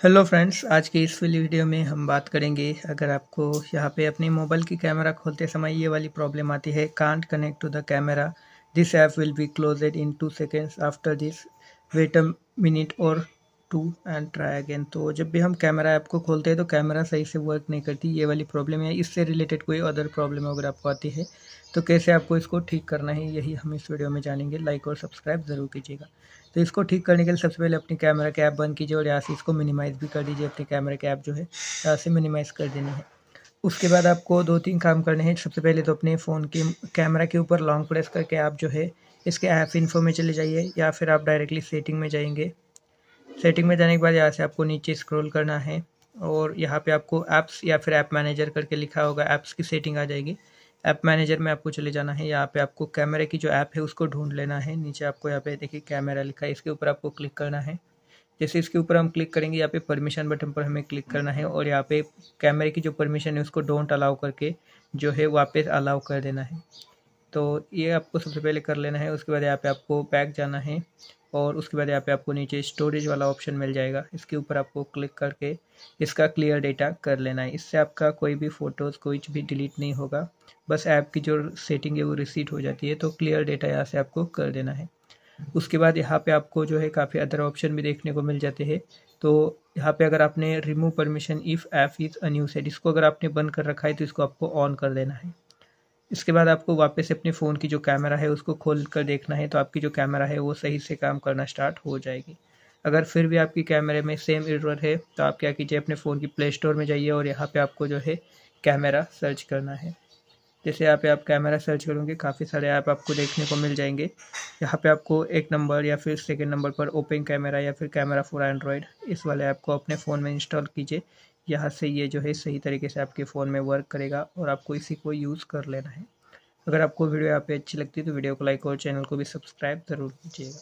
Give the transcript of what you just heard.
Hello friends आज की इस वीडियो में हम बात करेंगे, अगर आपको यहाँ पे अपने मोबाइल की कैमरा खोलते समय ये वाली प्रॉब्लम आती है can't connect to the camera this app will be closed in two seconds after this wait a minute or two and try again तो जब भी हम कैमरा ऐप को खोलते हैं तो कैमरा सही से वर्क नहीं करती, ये वाली प्रॉब्लम है। इससे रिलेटेड कोई अदर प्रॉब्लम अगर आपको आती है तो कैसे आपको इसको ठीक करना है, यही हम इस वीडियो में जानेंगे। लाइक और सब्सक्राइब ज़रूर कीजिएगा। तो इसको ठीक करने के लिए सबसे पहले अपनी कैमरा के ऐप बंद कीजिए और यहाँ से इसको मिनिमाइज़ भी कर दीजिए। अपनी कैमरा के ऐप जो है, यहाँ से मिनिमाइज़ कर देनी है। उसके बाद आपको दो तीन काम करने हैं। सबसे पहले तो अपने फ़ोन के कैमरा के ऊपर लॉन्ग प्रेस करके आप जो है, इसके ऐप इन्फो में चले जाइए या फिर आप डायरेक्टली सेटिंग में जाएँगे। सेटिंग में जाने के बाद यहाँ से आपको नीचे स्क्रॉल करना है और यहाँ पे आपको ऐप्स या फिर ऐप मैनेजर करके लिखा होगा ऐप्स की सेटिंग आ जाएगी। ऐप मैनेजर में आपको चले जाना है, यहाँ पे आपको कैमरे की जो ऐप है उसको ढूंढ लेना है। नीचे आपको यहाँ पे देखिए कैमरा लिखा है, इसके ऊपर आपको क्लिक करना है। जैसे इसके ऊपर हम क्लिक करेंगे, यहाँ पे परमिशन बटन पर हमें क्लिक करना है और यहाँ पे कैमरे की जो परमिशन है उसको डोंट अलाउ करके जो है वापस अलाउ कर देना है। तो ये आपको सबसे पहले कर लेना है, उसके बाद यहाँ पे आपको बैक जाना है और उसके बाद यहाँ पे आपको नीचे स्टोरेज वाला ऑप्शन मिल जाएगा। इसके ऊपर आपको क्लिक करके इसका क्लियर डेटा कर लेना है। इससे आपका कोई भी फ़ोटोज़ कुछ भी डिलीट नहीं होगा। बस ऐप की जो सेटिंग है वो रिसीट हो जाती है तो क्लियर डेटा यहाँ से आपको कर देना है। उसके बाद यहाँ पे आपको जो है काफ़ी अदर ऑप्शन भी देखने को मिल जाते हैं। तो यहाँ पे अगर आपने remove permission if app is unused इसको अगर आपने बंद कर रखा है तो इसको आपको ऑन कर देना है। इसके बाद आपको वापस अपने फ़ोन की जो कैमरा है उसको खोल कर देखना है तो आपकी जो कैमरा है वो सही से काम करना स्टार्ट हो जाएगी। अगर फिर भी आपकी कैमरे में सेम एरर है तो आप क्या कीजिए, अपने फ़ोन की प्ले स्टोर में जाइए और यहाँ पे आपको जो है कैमरा सर्च करना है। जैसे यहाँ पे आप कैमरा सर्च करोगे, काफ़ी सारे ऐप आप आपको देखने को मिल जाएँगे। यहाँ पे आपको एक नंबर या फिर सेकंड नंबर पर ओपन कैमरा या फिर कैमरा फॉर एंड्रॉयड इस वाले ऐप को अपने फ़ोन में इंस्टॉल कीजिए। यहाँ से ये जो है सही तरीके से आपके फ़ोन में वर्क करेगा और आपको इसी को यूज़ कर लेना है। अगर आपको वीडियो यहाँ पे अच्छी लगती है तो वीडियो को लाइक और चैनल को भी सब्सक्राइब ज़रूर कीजिएगा।